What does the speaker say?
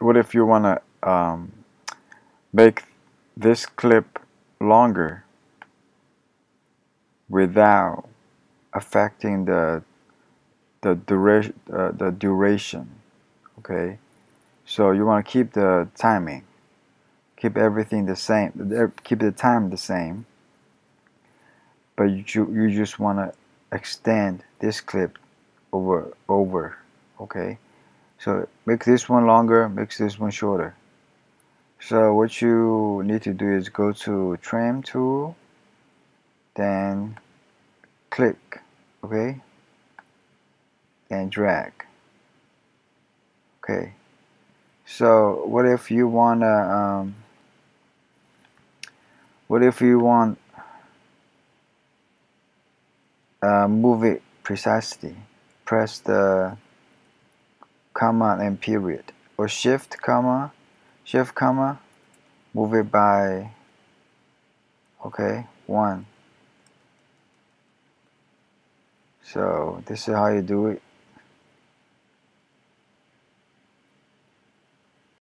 what if you want to um, make this clip longer without affecting the the duration uh, the duration okay? So you want to keep the timing. Keep everything the same keep the time the same. But you, you just want to extend this clip over over okay so make this one longer makes this one shorter. So what you need to do is go to trim tool then click okay? And drag. Okay. So what if you wanna um, what if you want uh, move it precisely? Press the comma and period. Or shift comma shift comma move it by okay one. So this is how you do it